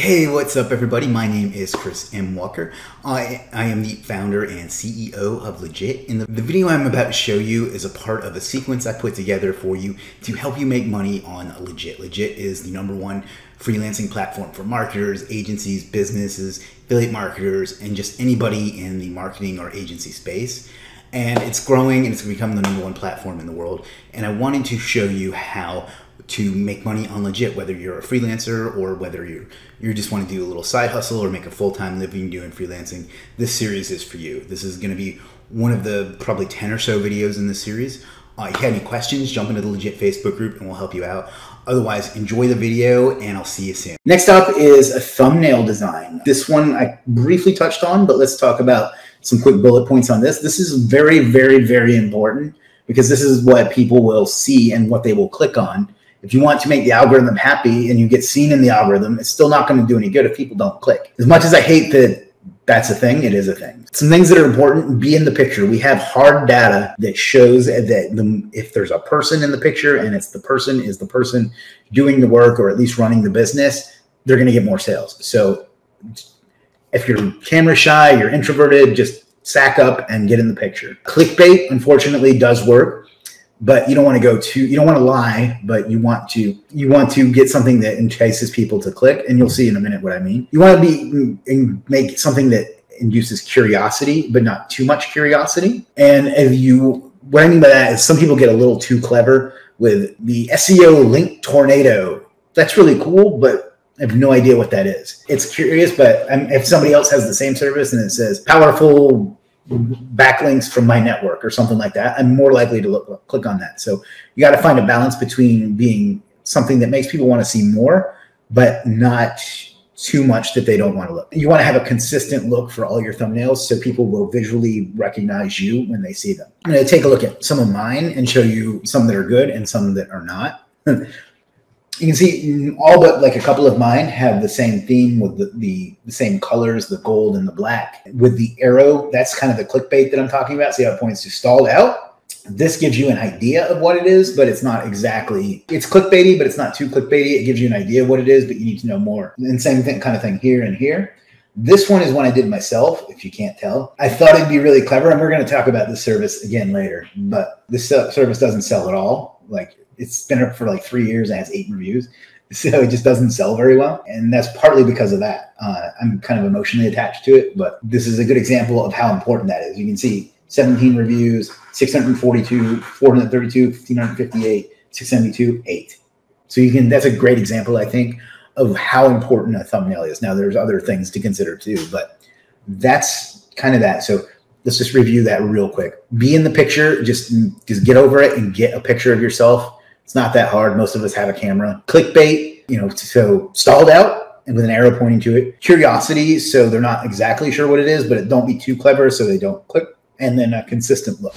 Hey, what's up, everybody? My name is Chris M. Walker. I, I am the founder and CEO of Legiit. And the, the video I'm about to show you is a part of a sequence I put together for you to help you make money on Legiit. Legiit is the number one freelancing platform for marketers, agencies, businesses, affiliate marketers, and just anybody in the marketing or agency space and it's growing and it's going to become the number one platform in the world. And I wanted to show you how to make money on Legiit, whether you're a freelancer or whether you you just want to do a little side hustle or make a full time living doing freelancing. This series is for you. This is going to be one of the probably ten or so videos in this series. Uh, if you have any questions, jump into the Legiit Facebook group and we'll help you out. Otherwise, enjoy the video and I'll see you soon. Next up is a thumbnail design. This one I briefly touched on, but let's talk about some quick bullet points on this. This is very, very, very important because this is what people will see and what they will click on. If you want to make the algorithm happy and you get seen in the algorithm, it's still not going to do any good if people don't click. As much as I hate that that's a thing, it is a thing. Some things that are important be in the picture. We have hard data that shows that the, if there's a person in the picture and it's the person is the person doing the work or at least running the business, they're going to get more sales. So if you're camera shy, you're introverted, just sack up and get in the picture. Clickbait, unfortunately, does work, but you don't want to go too. You don't want to lie, but you want to. You want to get something that entices people to click, and you'll see in a minute what I mean. You want to be and make something that induces curiosity, but not too much curiosity. And if you, what I mean by that is some people get a little too clever with the SEO link tornado. That's really cool, but I have no idea what that is. It's curious, but if somebody else has the same service and it says powerful backlinks from my network or something like that, I'm more likely to look, click on that. So you got to find a balance between being something that makes people want to see more, but not too much that they don't want to look. You want to have a consistent look for all your thumbnails so people will visually recognize you when they see them. I'm going to take a look at some of mine and show you some that are good and some that are not. you can see mm, all but like a couple of mine have the same theme with the, the, the, same colors, the gold and the black. With the arrow, that's kind of the clickbait that I'm talking about. See how it points to stalled out? This gives you an idea of what it is, but it's not exactly, it's clickbaity, but it's not too clickbaity. It gives you an idea of what it is, but you need to know more. And same thing, kind of thing here and here. This one is one I did myself, if you can't tell. I thought it'd be really clever, and we're going to talk about this service again later, but this service doesn't sell at all. Like it's been up for like three years and has eight reviews. So it just doesn't sell very well. And that's partly because of that. Uh, I'm kind of emotionally attached to it, but this is a good example of how important that is. You can see 17 reviews, 642, 432, 1558, 672, eight. So you can, that's a great example, I think, of how important a thumbnail is. Now there's other things to consider too, but that's kind of that. So let's just review that real quick. Be in the picture, just, just get over it and get a picture of yourself it's not that hard. Most of us have a camera. Clickbait, you know, so stalled out and with an arrow pointing to it. Curiosity, so they're not exactly sure what it is, but it don't be too clever so they don't click. And then a consistent look.